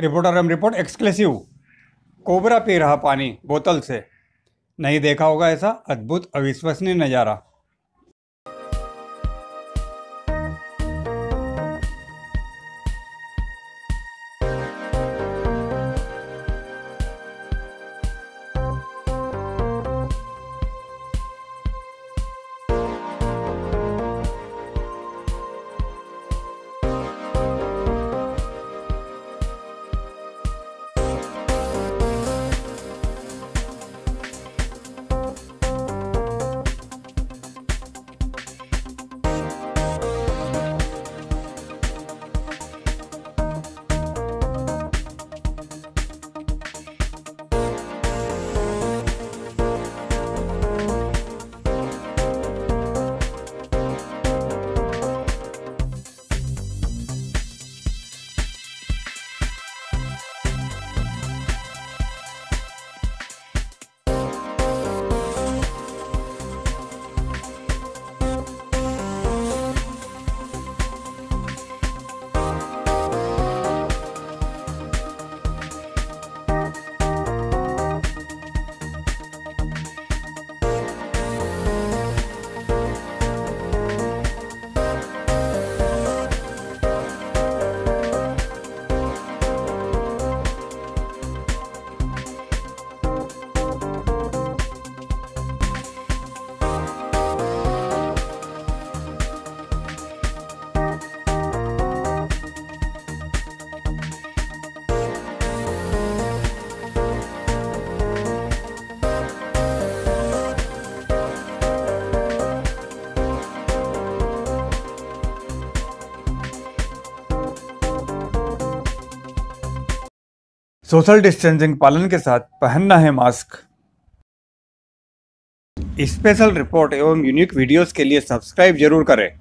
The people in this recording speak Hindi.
Reporter M report exclusive cobra P रहा पानी बोतल से। नहीं देखा होगा ऐसा अद्भुत अविश्वसनीय नज़ारा। सोशल डिस्टेंसिंग पालन के साथ पहनना है मास्क। स्पेशल रिपोर्ट एवं यूनिक वीडियोस के लिए सब्सक्राइब ज़रूर करें।